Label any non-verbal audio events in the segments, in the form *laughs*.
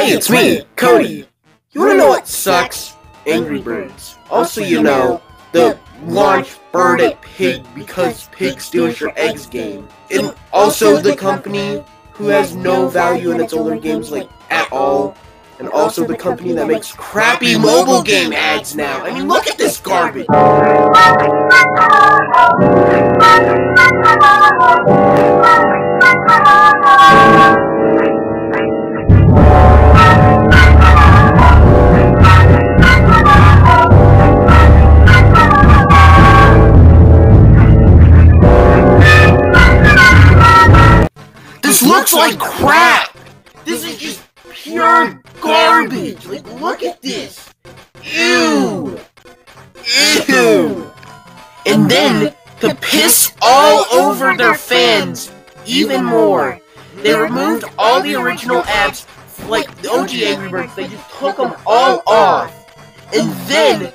Hey, it's me, Cody. You wanna know what sucks? Angry Birds. Also, you know, the launch bird at pig because pig steals your eggs game. And also the company who has no value in its older games, like, at all. And also the company that makes crappy mobile game ads now. I mean, look at this garbage. *laughs* This looks like crap! This is just pure garbage! Like, look at this! Ew! Ew! And then, to piss all over their fans even more, they removed all the original ads, like the OG Angry Birds, they just took them all off. And then,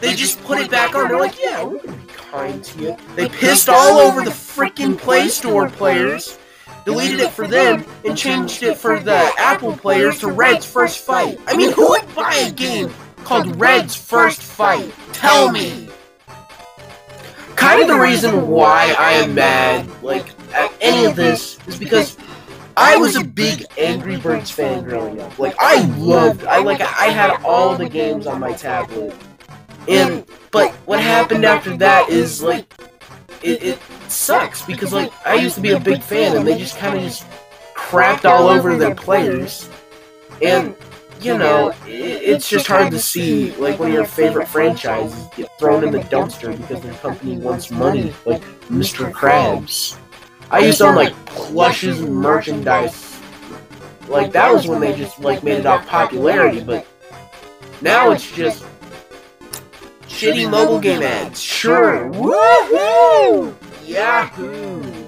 they just put it back on. They're like, yeah, we're gonna be kind to you. They pissed all over the freaking Play Store players deleted it for them, and changed it for the Apple players to Red's First Fight. I mean, who would buy a game called Red's First Fight? Tell me! Kind of the reason why I am mad, like, at any of this, is because I was a big Angry Birds fan growing up. Like, I loved, I like, I had all the games on my tablet. And, but what happened after that is, like, it, it sucks because like I used to be a big fan and they just kind of just crapped all over their players, and you know it's just hard to see like one of your favorite franchises get thrown in the dumpster because their company wants money, like Mr. Krabs. I used to own like plushes and merchandise. Like that was when they just like made it off popularity, but now it's just shitty mobile game ads. Sure. Woohoo! Yahoo!